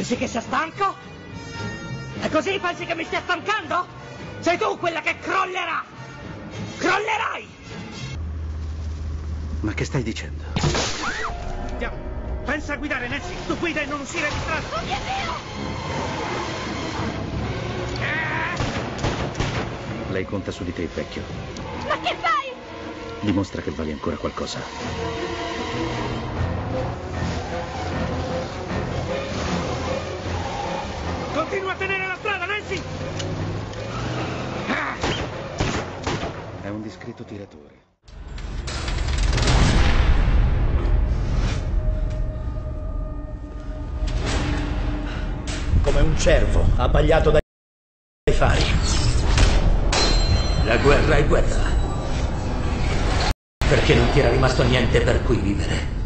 Pensi che sia stanco? E così pensi che mi stia stancando? Sei tu quella che crollerà! Crollerai! Ma che stai dicendo? Andiamo. Pensa a guidare, Nancy. Tu guida e non uscire di strada. Oh mio Dio! Eh! Lei conta su di te, vecchio. Ma che fai? Dimostra che vali ancora qualcosa. Continua a tenere la strada, Nancy! Ah! È un discreto tiratore. come un cervo abbagliato dai fari. La guerra è guerra. Perché non ti era rimasto niente per cui vivere.